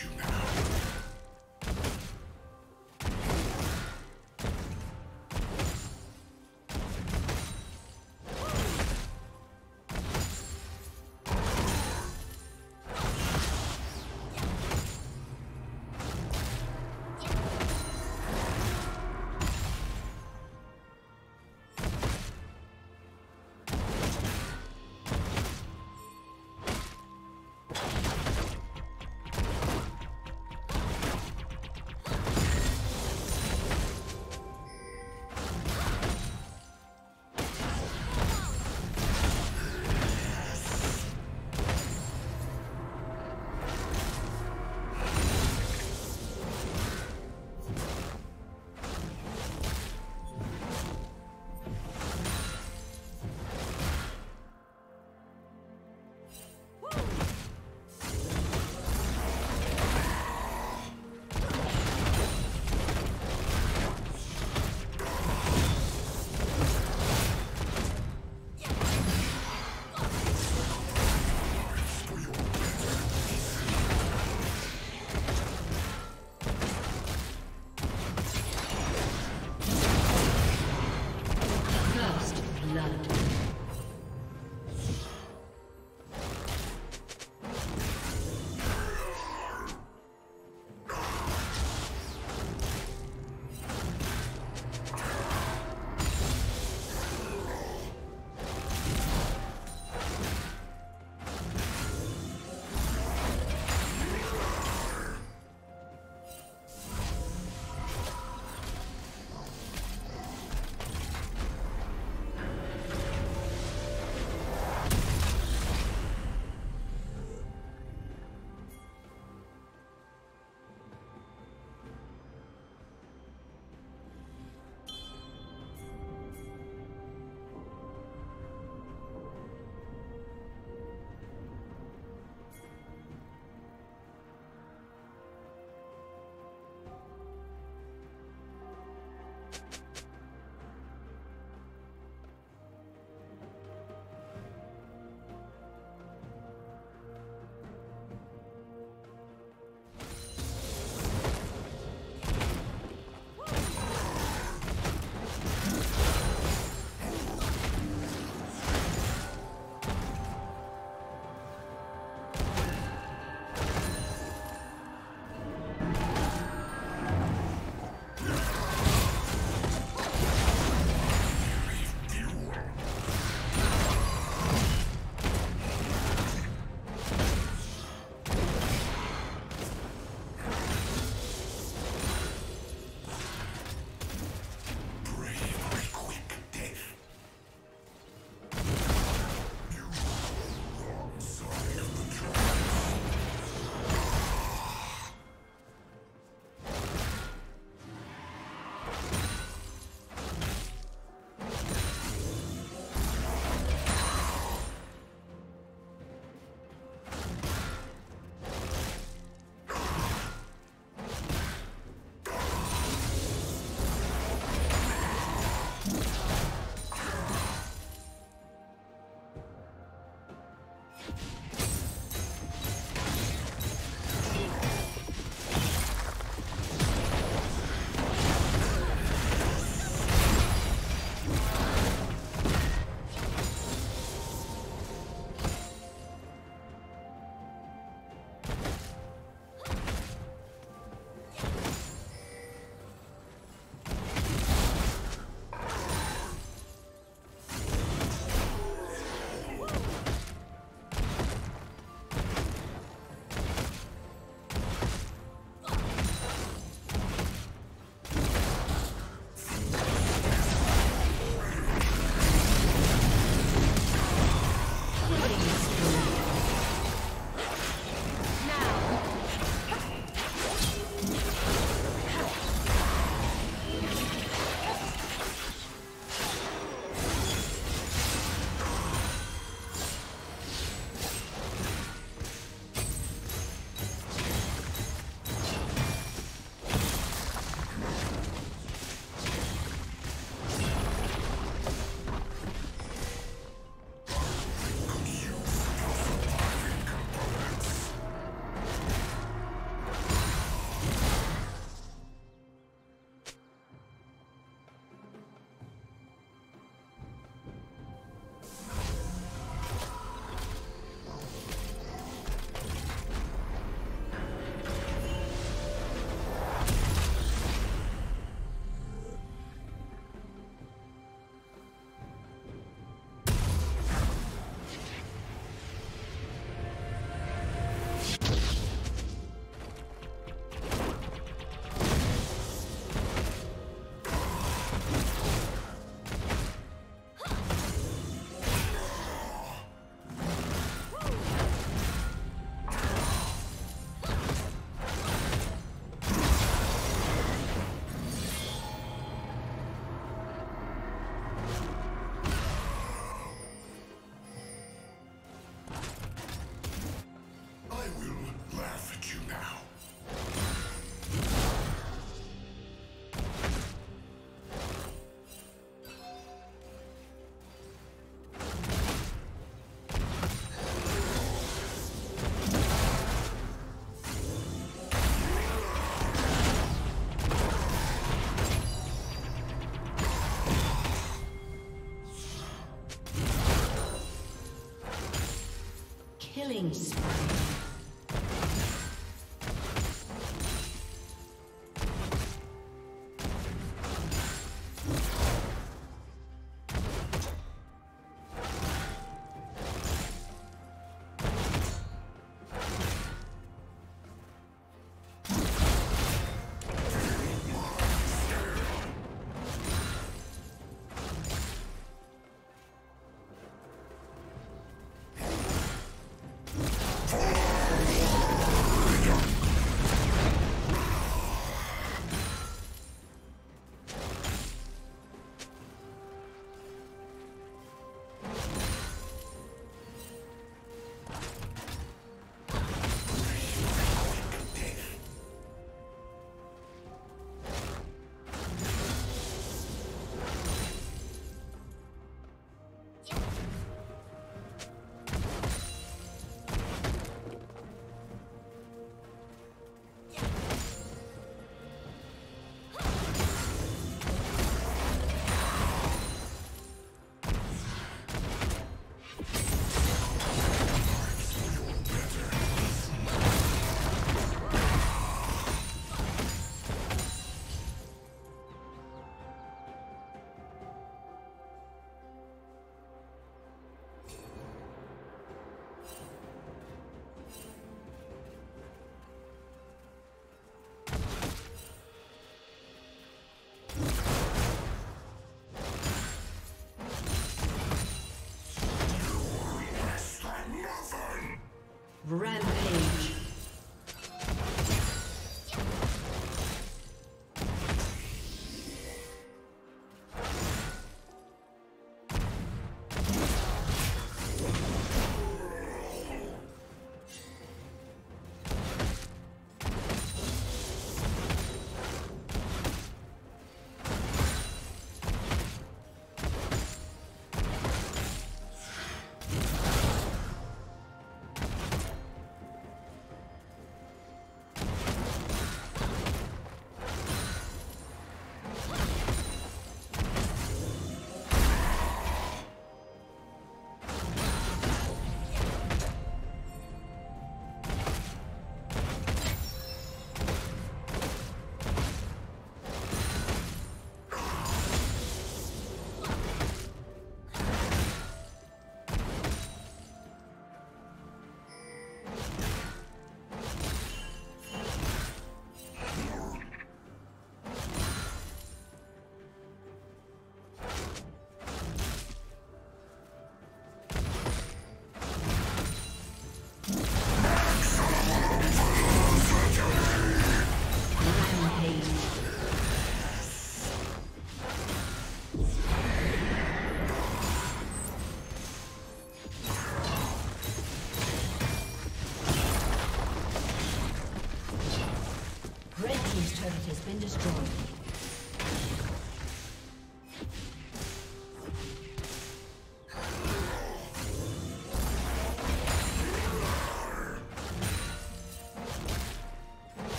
you now. Killing spree.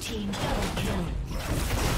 Team double kill.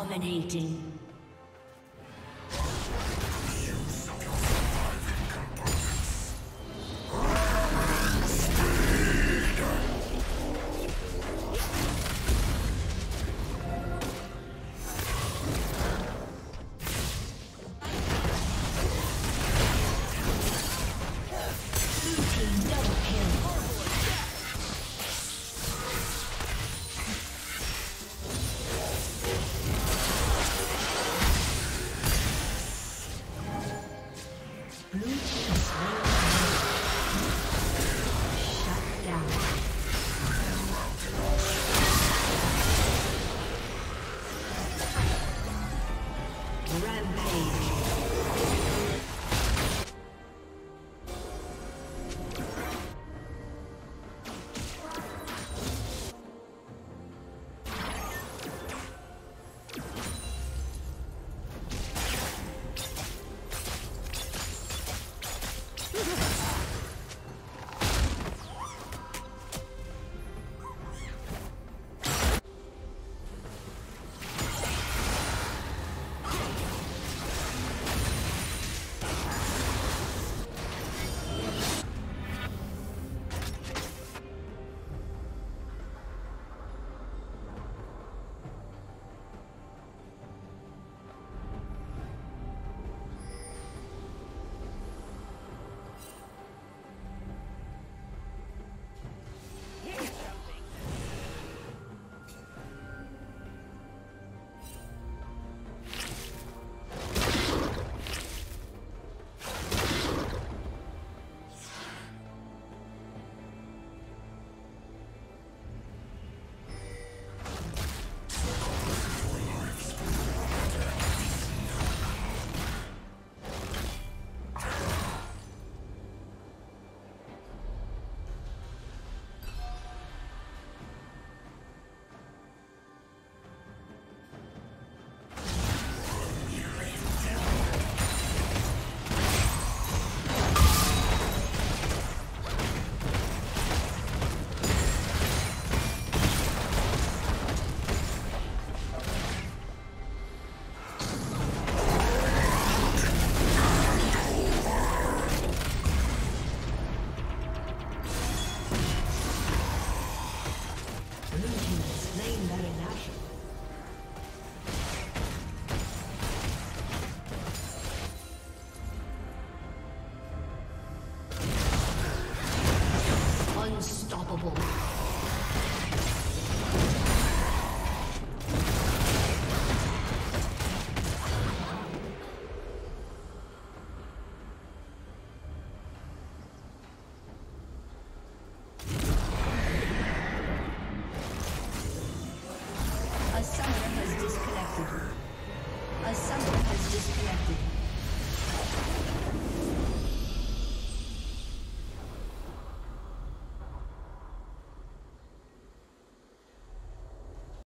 Dominating.